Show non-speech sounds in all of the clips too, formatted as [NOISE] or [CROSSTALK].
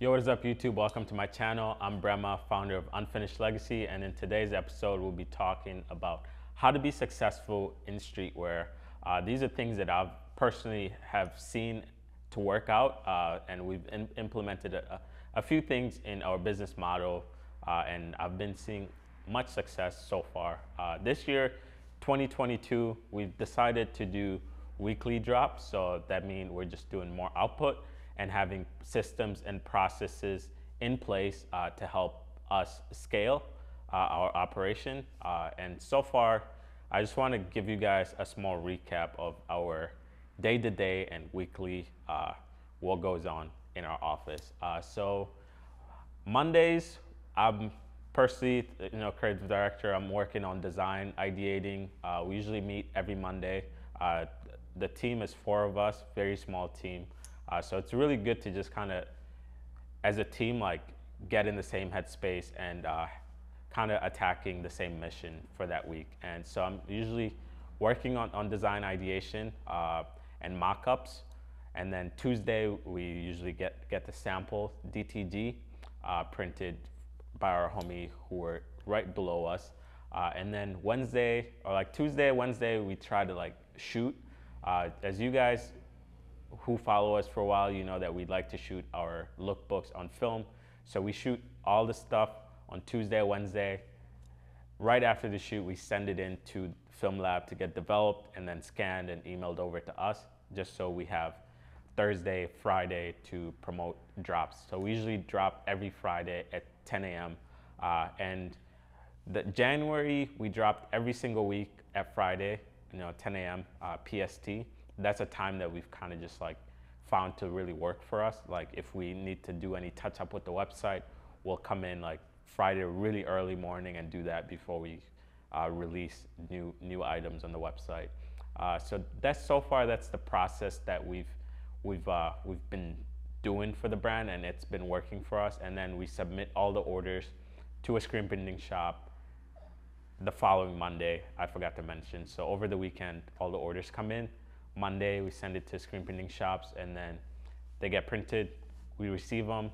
Yo, what is up YouTube? Welcome to my channel. I'm Brema, founder of Unfinished Legacy, and in today's episode, we'll be talking about how to be successful in streetwear. Uh, these are things that I've personally have seen to work out, uh, and we've implemented a, a, few things in our business model, uh, and I've been seeing much success so far. Uh, this year, 2022, we've decided to do weekly drops, so that means we're just doing more output and having systems and processes in place uh, to help us scale uh, our operation. Uh, and so far, I just want to give you guys a small recap of our day to day and weekly uh, what goes on in our office. Uh, so, Mondays, I'm personally, you know, creative director. I'm working on design, ideating. Uh, we usually meet every Monday. the team is four of us, very small team. Uh, so it's really good to just kind of, as a team, like get in the same headspace and uh, kind of attacking the same mission for that week. And so I'm usually working on, on design ideation uh, and mock-ups. And then Tuesday, we usually get, get the sample DTG uh, printed by our homie who were right below us. Uh, and then Wednesday, or like Tuesday, Wednesday, we try to like shoot. Uh, as you guys who follow us for a while, you know that we'd like to shoot our lookbooks on film. So we shoot all the stuff on Tuesday, Wednesday. Right after the shoot, we send it in to Film Lab to get developed and then scanned and emailed over to us, just so we have Thursday, Friday to promote drops. So we usually drop every Friday at 10 a.m. Uh, and the January, we dropped every single week at Friday, you know, 10 a.m. Uh, PST that's a time that we've kind of just like found to really work for us. Like if we need to do any touch up with the website, we'll come in like Friday really early morning and do that before we uh, release new new items on the website. Uh, so that's so far that's the process that we've we've uh, we've been doing for the brand and it's been working for us. And then we submit all the orders to a screen printing shop the following Monday. I forgot to mention. So over the weekend, all the orders come in Monday, we send it to screen printing shops, and then they get printed. We receive them,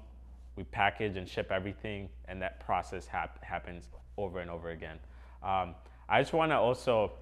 we package and ship everything, and that process hap- happens over and over again. Um, I just want to also,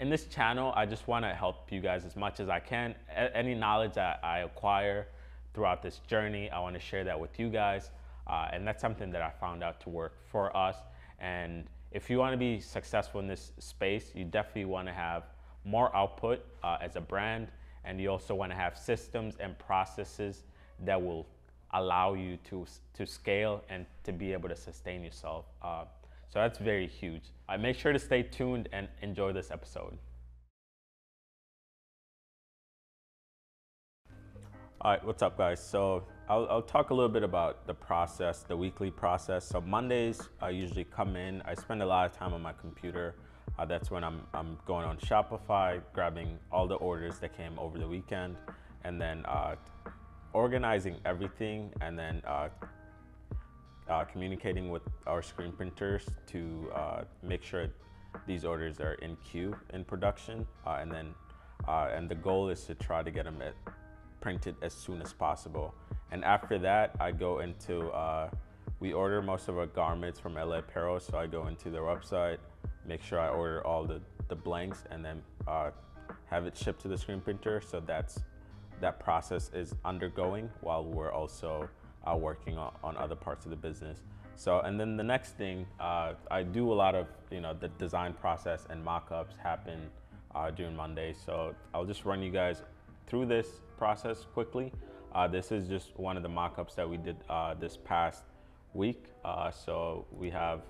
in this channel, I just want to help you guys as much as I can. A- any knowledge that I acquire throughout this journey, I want to share that with you guys. Uh, and that's something that I found out to work for us. And if you want to be successful in this space, you definitely want to have more output uh, as a brand, and you also want to have systems and processes that will allow you to, to scale and to be able to sustain yourself. Uh, so that's very huge. I make sure to stay tuned and enjoy this episode. All right, what's up, guys? So I'll, I'll, talk a little bit about the process, the weekly process. So Mondays, I usually come in. I spend a lot of time on my computer. Uh, that's when I'm, I'm going on Shopify, grabbing all the orders that came over the weekend, and then uh, organizing everything, and then uh, uh communicating with our screen printers to uh, make sure these orders are in queue in production, uh, and then and the goal is to try to get them at, printed as soon as possible. And after that, I go into we order most of our garments from LA Apparel, so I go into their website make sure I order all the, the blanks and then uh, have it shipped to the screen printer. So that's that process is undergoing while we're also uh, working on, on, other parts of the business. So and then the next thing, uh, I do a lot of you know the design process and mock-ups happen uh, during Monday. So I'll just run you guys through this process quickly. Uh, this is just one of the mock-ups that we did uh, this past week. so we have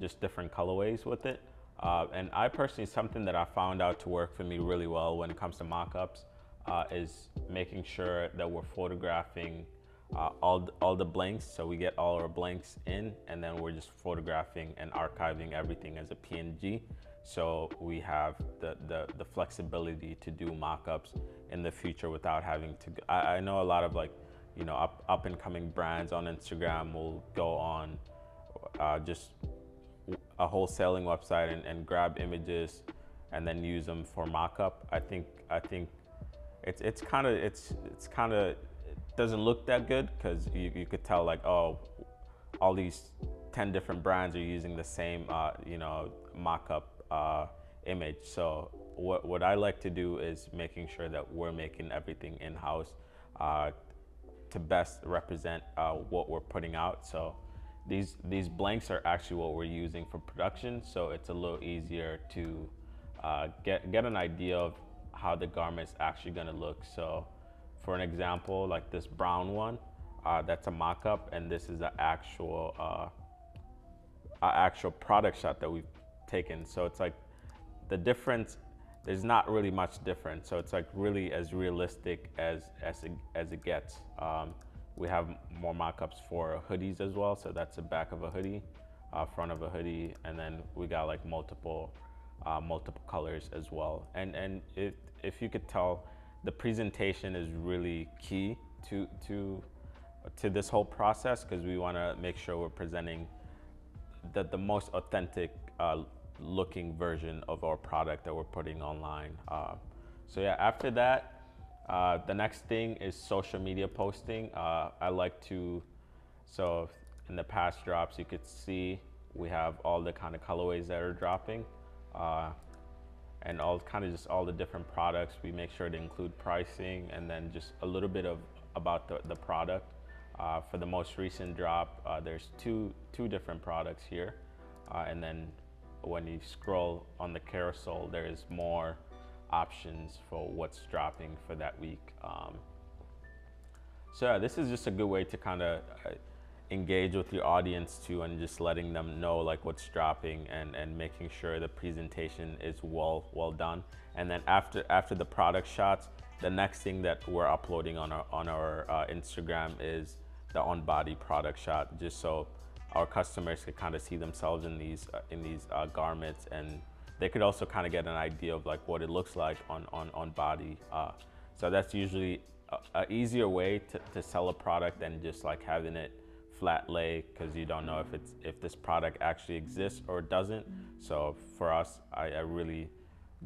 just different colorways with it. Uh, and I personally, something that I found out to work for me really well when it comes to mockups uh, is making sure that we're photographing uh, all, all the blanks. So we get all our blanks in and then we're just photographing and archiving everything as a PNG. So we have the, the, the flexibility to do mockups in the future without having to, I, I know a lot of like, you know, up, up and coming brands on Instagram will go on uh, just a wholesaling website and, and grab images and then use them for mock-up. I think I think it's it's kind of it's it's kind of doesn't look that good because you, you could tell like oh all these 10 different brands are using the same uh, you know mock-up uh, image so what, what i like to do is making sure that we're making everything in-house uh, to best represent uh, what we're putting out so these these blanks are actually what we're using for production so it's a little easier to uh, get get an idea of how the garment's actually going to look so for an example, like this brown one, uh, that's a mock-up, and this is the actual uh, actual product shot that we've taken. So it's like the difference. There's not really much difference. So it's like really as realistic as as it, as it gets. Um, we have more mock-ups for hoodies as well. So that's the back of a hoodie, uh, front of a hoodie, and then we got like multiple uh, multiple colors as well. And and it, if you could tell the presentation is really key to to to this whole process because we want to make sure we're presenting the, the most authentic uh, looking version of our product that we're putting online. Uh, so yeah, after that, uh, the next thing is social media posting. Uh, I like to, so in the past drops, you could see we have all the kind of colorways that are dropping. Uh, and all kind of just all the different products. We make sure to include pricing and then just a little bit of about the, the product. Uh, for the most recent drop, uh, there's two, two different products here. And then when you scroll on the carousel, there's more options for what's dropping for that week. Um, so this is just a good way to kind of uh, engage with your audience too and just letting them know like what's dropping and, and making sure the presentation is well well done and then after after the product shots the next thing that we're uploading on our on our uh, instagram is the on body product shot just so our customers could kind of see themselves in these uh, in these uh, garments and they could also kind of get an idea of like what it looks like on on on body uh, so that's usually a, a easier way to, to sell a product than just like having it flat lay because you don't know if it's if this product actually exists or doesn't. So for us, I, I, really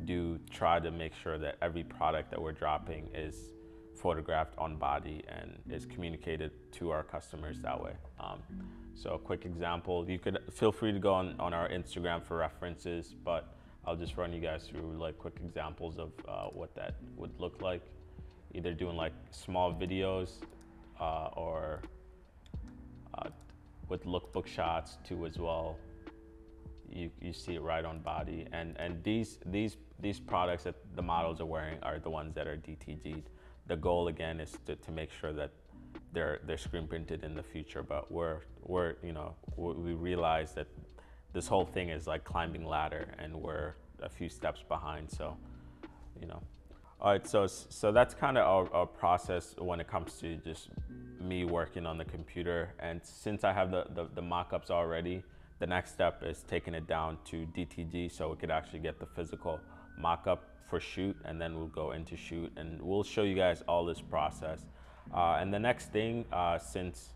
do try to make sure that every product that we're dropping is photographed on body and is communicated to our customers that way. Um, so a quick example, you could feel free to go on, on our Instagram for references, but I'll just run you guys through like quick examples of uh, what that would look like. Either doing like small videos uh, or uh, with lookbook shots too as well. You, you see it right on body. And, and these, these, these products that the models are wearing are the ones that are DTG'd. The goal again is to, to make sure that they're, they're screen printed in the future, but we're, we're, you know, we realize that this whole thing is like climbing ladder and we're a few steps behind. So, you know, all right, so so that's kind of our, our, process when it comes to just me working on the computer. And since I have the, the, the mock-ups already, the next step is taking it down to DTG so we could actually get the physical mock-up for shoot and then we'll go into shoot and we'll show you guys all this process. Uh, and the next thing, uh, since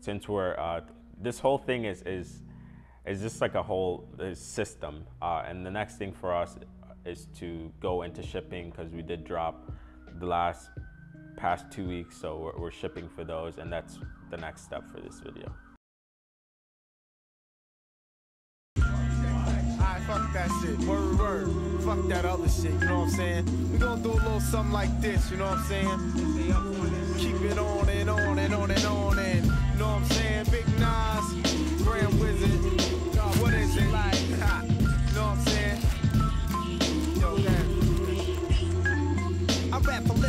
since we're uh, this whole thing is is is just like a whole system. Uh, and the next thing for us is to go into shipping because we did drop the last past two weeks, so we're, we're shipping for those, and that's the next step for this video. fuck that shit. Word, word. Fuck that other shit, you know what I'm saying? We do a little something like this, you know what I'm saying? Keep it on and on and on and on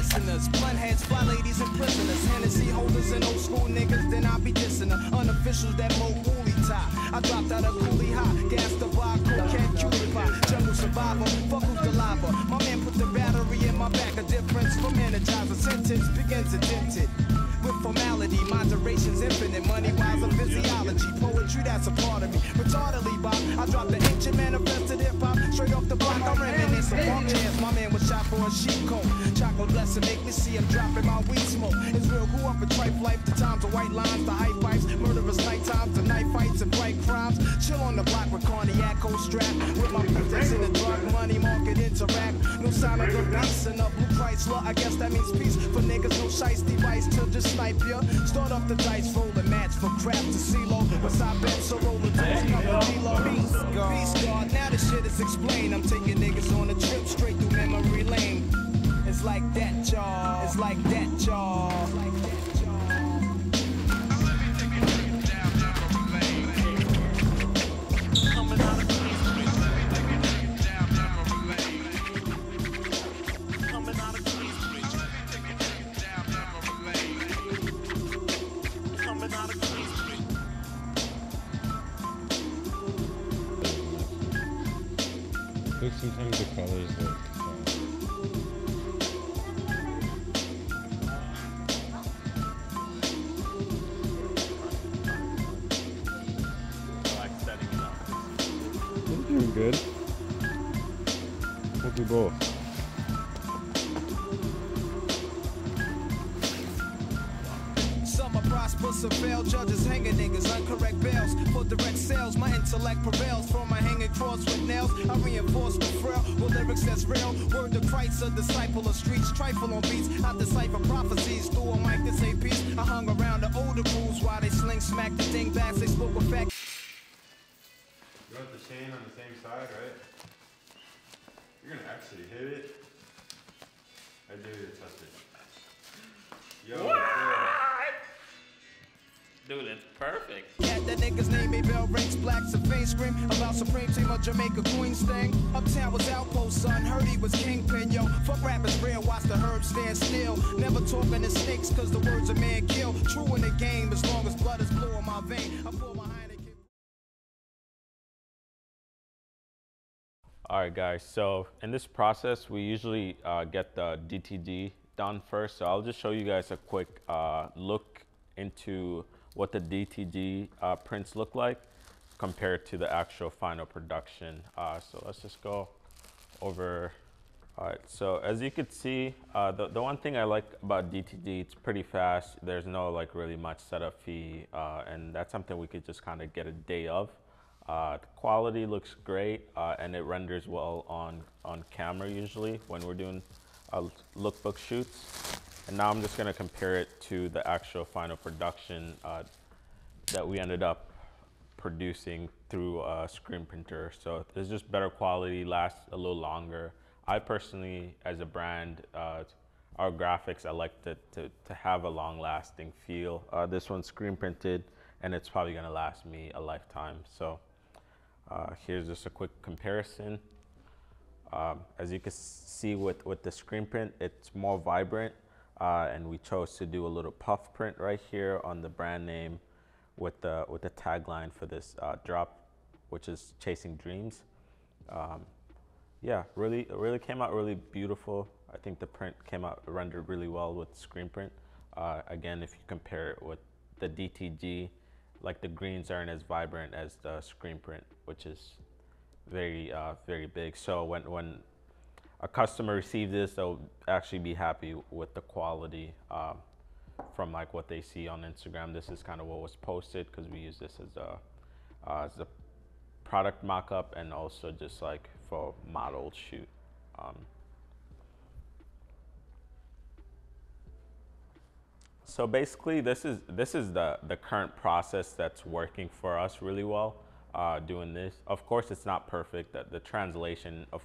listeners, blunt heads, fly ladies, and prisoners. Hennessy holders and old school niggas, then I be dissing her. Unofficials that mo woolly tie. I dropped out of coolie high, gas the bar, cocaine, cutie. Jungle survivor, fuck who's the lava. My man put the battery in my back, a difference from energizer. Sentence begins addicted with formality. Moderation's infinite. Money wise of physiology. Poetry, that's a part of me. Retardedly, Bob. I dropped the ancient manifested hip hop straight off the block. I reminisce of funk chance. My man was shot for a sheep coat. Chocolate blessing make me see I'm dropping my weed smoke. It's real, grew up in tripe life. The times of white lines, the high pipes, murderous night times, the night fights and bright crimes. Chill on the block with cognac, strap. With my brothers in the drug money market interact. No sign of the beast and a blue price Chrysler, I guess that means peace. For niggas, no shice device to just snipe ya. Start off the dice, roll the match for crap to CeeLo. Beside bet, so roll the dice, cover D-Lo. Peace, peace, God. Now the shit is explained. I'm taking niggas on a trip straight through memory lane. It's like that, y'all. It's like that, y'all. It's like that, hanging nails, I reinforce with frail. With lyrics that's real. Word to Christ, a disciple of streets. Trifle on beats. I decipher prophecies through a mic to say peace. I hung around the older crews while they sling smack the ding backs. They spoke with fact. You want the chain on the same side, right? You're gonna actually hit it. I dare you to touch it. Yo, yeah. Dude, it's perfect. Yeah, that nigga's name ain't bell rings, blacks and face scream about Supreme Team of Jamaica Queens thing. Uptown was outpost, son. Heard he was kingpin, yo. Fuck rappers real, watch the herbs stand still. Never talking to snakes, cause the words a man kill. True in the game, as long as blood is blue in my vein. I pour my Heineken. All right, guys. So in this process, we usually uh, get the DTG done first. So I'll just show you guys a quick uh, look into what the DTG uh, prints look like compared to the actual final production. Uh, so let's just go over. All right. So as you can see, uh, the the one thing I like about DTG, it's pretty fast. There's no like really much setup fee, uh, and that's something we could just kind of get a day of. Uh, the quality looks great uh, and it renders well on, on camera usually when we're doing lookbook shoots. And now I'm just gonna compare it to the actual final production uh, that we ended up producing through a screen printer. So it's just better quality, lasts a little longer. I personally, as a brand, uh, our graphics, I like to, to, to have a long lasting feel. Uh, this one's screen printed and it's probably gonna last me a lifetime. So uh, here's just a quick comparison. Um, as you can see with, with the screen print, it's more vibrant. Uh, and we chose to do a little puff print right here on the brand name with the, with the tagline for this uh, drop, which is Chasing Dreams. Um, yeah, really, it really came out really beautiful. I think the print came out rendered really well with screen print. Uh, again, if you compare it with the DTG, like the greens aren't as vibrant as the screen print, which is very, uh, very big. So when, when a customer receives this, they'll actually be happy with the quality um, from like what they see on Instagram. This is kind of what was posted because we use this as a, uh, as a product mock-up and also just like for model shoot. Um, so basically, this is this is the the current process that's working for us really well. Uh, doing this, of course, it's not perfect. The, the translation of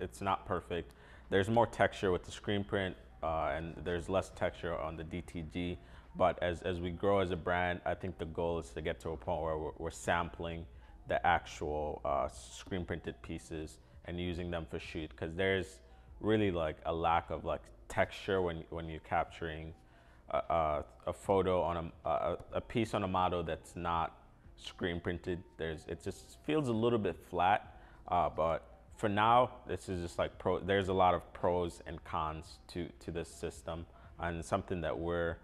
it's not perfect. There's more texture with the screen print, uh, and there's less texture on the DTG. But as, as we grow as a brand, I think the goal is to get to a point where we're, we're sampling the actual uh, screen printed pieces and using them for shoot because there's really like a lack of like texture when, when you're capturing a, a, photo on a, a, a piece on a model that's not screen printed. There's, it just feels a little bit flat, uh, but for now, this is just like pro. There's a lot of pros and cons to to this system, and something that we're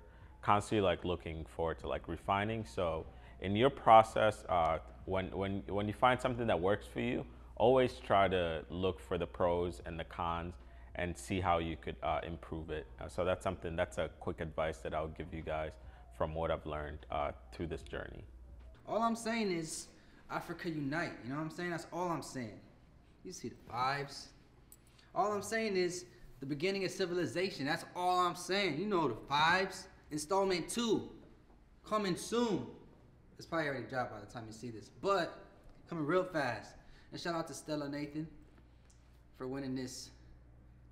constantly like looking forward to like refining. So in your process, uh, when when when you find something that works for you, always try to look for the pros and the cons and see how you could uh, improve it. Uh, so that's something that's a quick advice that I'll give you guys from what I've learned uh, through this journey. All I'm saying is Africa unite. You know what I'm saying? That's all I'm saying. You see the vibes. All I'm saying is the beginning of civilization. That's all I'm saying. You know the vibes. Installment two, coming soon. It's probably already dropped by the time you see this, but coming real fast. And shout out to Stella Nathan for winning this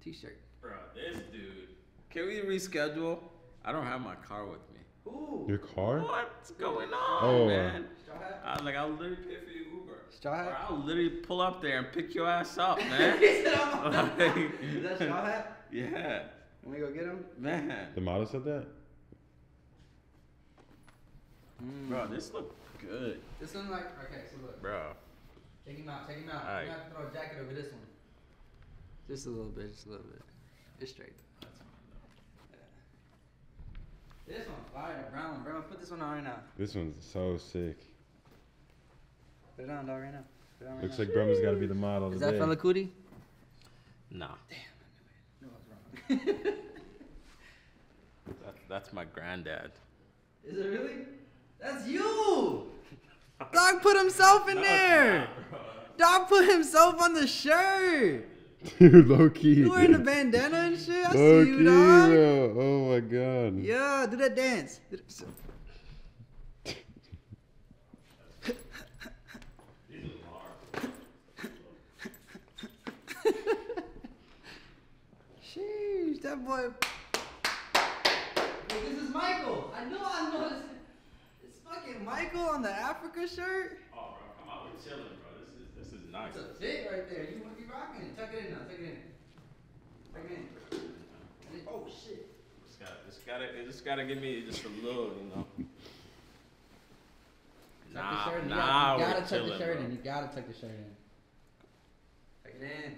T-shirt. Bro, this dude. Can we reschedule? I don't have my car with me. Ooh. Your car? What's going on, Oh, uh, man? Straw hat? I was like, I'll literally pay for your Uber. Straw hat? Or I'll literally pull up there and pick your ass up, [LAUGHS] man. He said, "I'm [LAUGHS] a-" Like, [LAUGHS] Is that straw hat? yeah, Let me go get him. man. The model said that? Hmm. Bro, this look good, This one like okay. So look, bro. take him out. Take him out. Alright. You have to throw a jacket over this one. Just a little bit. Just a little bit. It's straight. This one fire. The brown one. Bro, put this one on right now. This one's so sick. Put it on, dog, right now. Put it on right Looks now. like Brema's got to be the model Is today. that fella cootie? Nah, Damn. No, I was wrong. [LAUGHS] that, that's my granddad. Is it really? That's you! [LAUGHS] Dog put himself in there! Dog put himself on the shirt! [LAUGHS] Dude, low key. You wearing a bandana and shit? I Low see you, key, dog. bro. Oh my god. Yeah, do that dance. That- Sheesh, that boy. Wait, this is Michael. I know, I know. This, it's fucking Michael on the Africa shirt. Oh, bro, come on, we're chilling, bro. This is this is nice. That's a fit right there. You want to be rocking it. Tuck it in now. Tuck it in. Tuck it in. And oh shit. Just gotta, just gotta, it just gotta give me just a little, you know. Tuck Nah, the shirt in. You nah, gotta, you we're gotta tuck chilling, the shirt bro. in. You gotta tuck the shirt in. Tuck it in.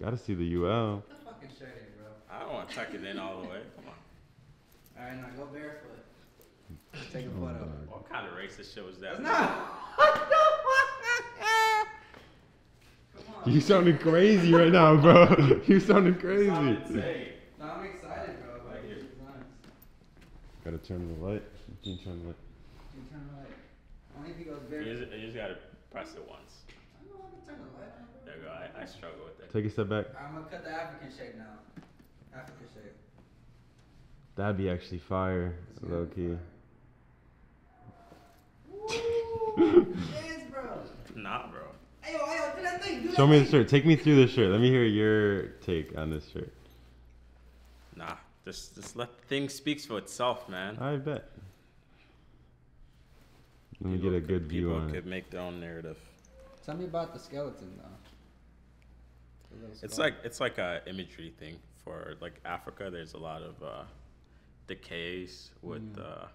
Gotta see the UL. The fucking shirt eh, bro. I don't want to tuck it in all the way. Come on. All right, now go barefoot. [LAUGHS] Take a Oh, photo. dog. What kind of racist shit was that? That's not. [LAUGHS] Come on. You sounding crazy right now, bro. [LAUGHS] You sounding Sounded crazy. insane. No, I'm excited, bro. Like, Thank you. nice. Gotta turn the light. You can turn the light. You turn the light. Only if he goes You barefoot. just, you just gotta press it once. There you go. I, I struggle with that. Take a step back. I'm gonna cut the African shape now. African shape. That'd be actually fire, It's gonna low key. [LAUGHS] Woo! Dance, bro. Nah, bro. Ayo, ayo, do that thing. Do Show that me the shirt. Take me through the shirt. Let me hear your take on this shirt. Nah. Just, just let thing speaks for itself, man. I bet. Let me People get a could- good view people on could it. make their own narrative. Tell me about the skeleton, though. The little It's like it's like a imagery thing for like Africa. There's a lot of uh, decays with Mm. uh,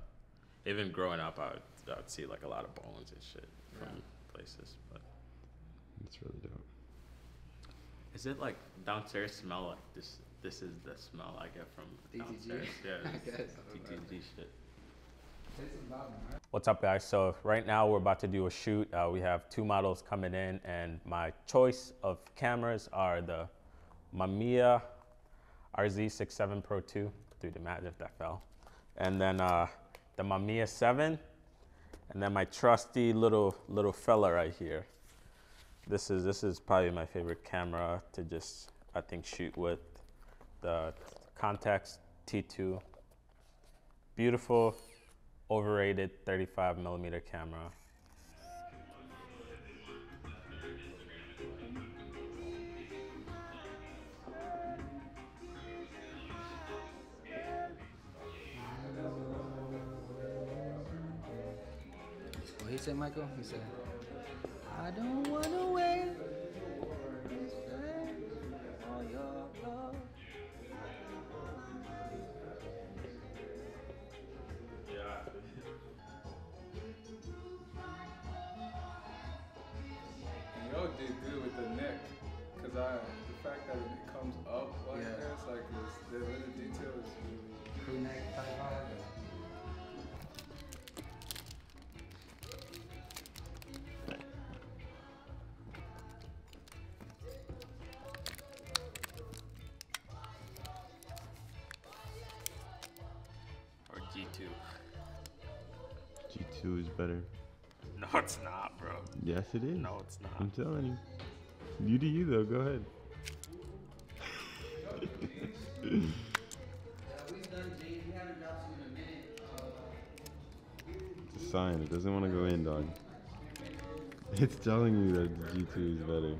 even growing up. I would, I would see like a lot of bones and shit from places. But It's really dope. is it like downstairs smell like this? This is the smell I get from DTG? downstairs. [LAUGHS] Yeah, I guess. DTG shit. Say something about him, alright? What's up, guys? So right now we're about to do a shoot. Uh, we have two models coming in, and my choice of cameras are the Mamiya RZ67 Pro 2. Dude, imagine if that fell. And then uh, the Mamiya 7, and then my trusty little little fella right here. This is this is probably my favorite camera to just I think shoot with. The Contax T2. Beautiful overrated 35 millimeter camera. What he said, Michael? He said, I don't wanna wait. Better. No, it's not, bro. Yes, it is. No, it's not. I'm telling you. You do you though. Go ahead. It's a sign. It doesn't want to go in, dog. It's telling you that G2 is better.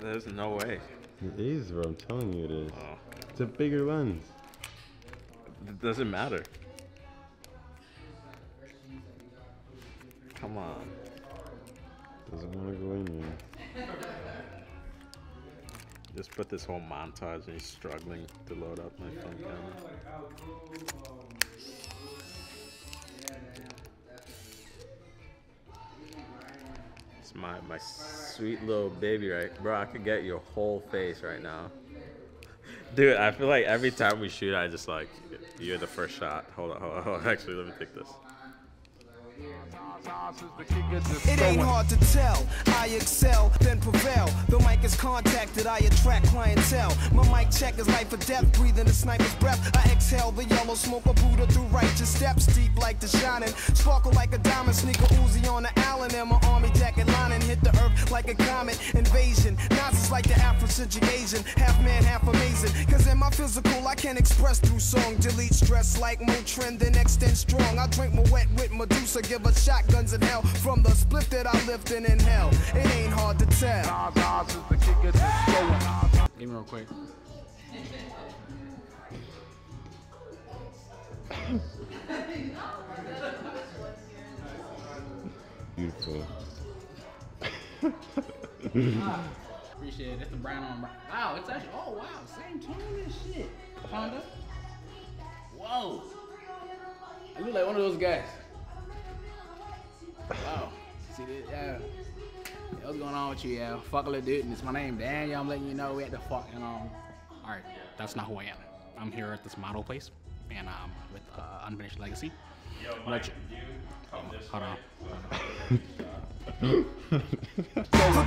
There's no way. It is, bro. I'm telling you it is. Oh, It's a bigger lens. it doesn't matter. Come on. Doesn't want to go in, man. Just put this whole montage and he's struggling to load up my phone camera. It's my, my sweet little baby, right? Bro, I could get your whole face right now. [LAUGHS] Dude, I feel like every time we shoot, I just like, you're the first shot. Hold on, hold on, hold on. [LAUGHS] Actually, let me take this. It ain't hard to tell. I excel, then prevail. The mic is contacted, I attract clientele. My mic check is life or death, breathing the sniper's breath. I exhale the yellow smoke of Buddha through righteous steps, deep like the shining. Sparkle like a diamond, sneaker Uzi on the Allen, and my army jacket lining hit the earth like a comet. Invasion, Nazis like the Afrocentric Asian, half man, half amazing. Cause in my physical, I can express through song. Delete stress like Motrin, then extend strong. I drink my wet with Medusa, give us shotguns in hell. From the split that I lift and inhale, it ain't hard to tell. Give me real quick. Beautiful. [LAUGHS] Appreciate it. It's the brown on brown. Wow, it's actually. Oh wow, same tone and shit. Honda. Whoa. I look like one of those guys. Wow. See this? Yeah. Yeah, What's going on with you, yeah? Fuck a little dude, and it's my name, Daniel. I'm letting you know we at the fucking um. All right, that's not who I am. I'm here at this model place, and um with uh, Unfinished Legacy. Let you- Hold on. The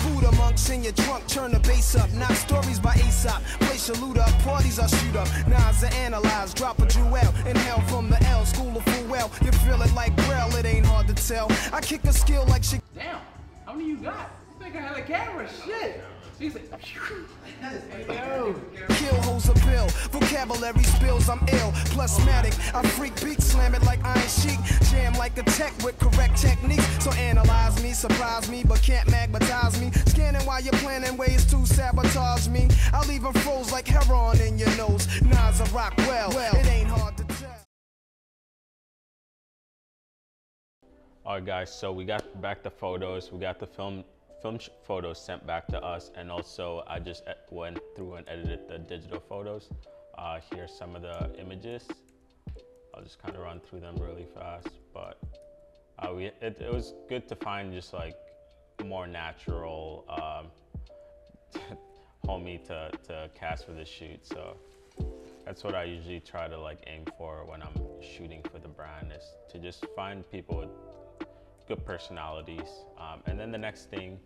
Buddha monks in your trunk, turn the bass up. Not stories by Aesop. Place your loot up, parties I shoot up. Nas are analyze, drop a jewel. Inhale from the L, school of full well. You feel it like Braille, it ain't hard to tell. I kick a how many you got? You think I had a camera? Shit. She's like. Kill holes a bill, vocabulary spills, I'm ill. Plasmatic, I freak beat, slam it like Iron Sheik. Jam like a tech with correct techniques. So analyze me, surprise me, but can't magnetize me. Scanning while you're planning ways to sabotage me. I'll 'em froze like heroin in your nose. Nas a rock well, it ain't hard to tell. All right, guys. So we got back the photos. We got the film film photos sent back to us, and also I just went through and edited the digital photos. Uh, here's some of the images. I'll just kind of run through them really fast, but uh, we it, it was good to find just like more natural um, [LAUGHS] homie to to cast for the shoot. So that's what I usually try to like aim for when I'm shooting for the brand is to just find people with good personalities. Um, and then the next thing,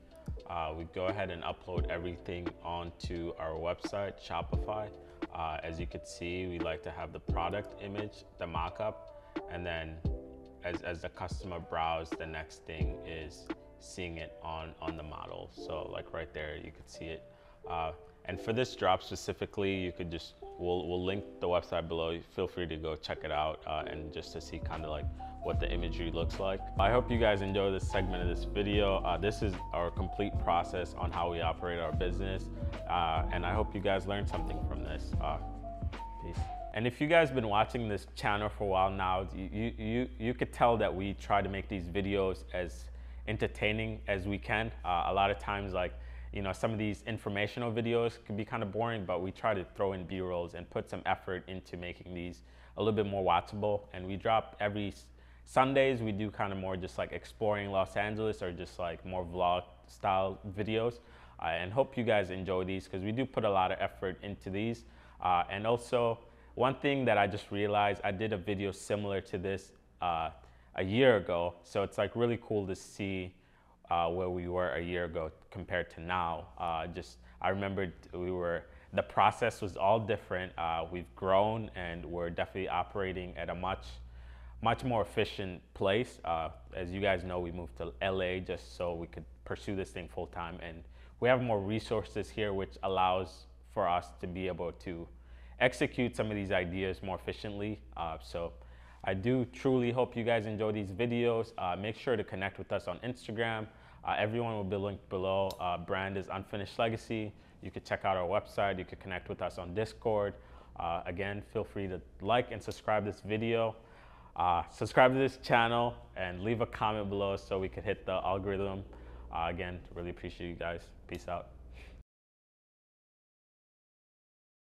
uh, we go ahead and upload everything onto our website, Shopify. Uh, as you can see, we like to have the product image, the mock-up, and then as, as the customer browse, the next thing is seeing it on, on the model. So like right there, you could see it. Uh, and for this drop specifically, you could just, we'll, we'll link the website below. Feel free to go check it out uh, and just to see kind of like what the imagery looks like. I hope you guys enjoy this segment of this video. Uh, this is our complete process on how we operate our business. Uh, and I hope you guys learned something from this. Uh, peace. And if you guys have been watching this channel for a while now, you, you, you, you could tell that we try to make these videos as entertaining as we can. Uh, a lot of times like, you know, some of these informational videos can be kind of boring, but we try to throw in B-rolls and put some effort into making these a little bit more watchable. And we drop every Sundays, we do kind of more just like exploring Los Angeles or just like more vlog style videos. Uh, and hope you guys enjoy these because we do put a lot of effort into these. Uh, and also, one thing that I just realized, I did a video similar to this uh, a year ago. So it's like really cool to see uh, where we were a year ago compared to now. Uh, just I remembered we were the process was all different. Uh, we've grown and we're definitely operating at a much much more efficient place. Uh, as you guys know, we moved to LA just so we could pursue this thing full time. And we have more resources here, which allows for us to be able to execute some of these ideas more efficiently. Uh, so I do truly hope you guys enjoy these videos. Uh, make sure to connect with us on Instagram. Uh, everyone will be linked below. Uh, brand is Unfinished Legacy. You could check out our website. You could connect with us on Discord. Uh, again, feel free to like and subscribe this video. Uh, subscribe to this channel and leave a comment below so we could hit the algorithm. Uh, again, really appreciate you guys. Peace out.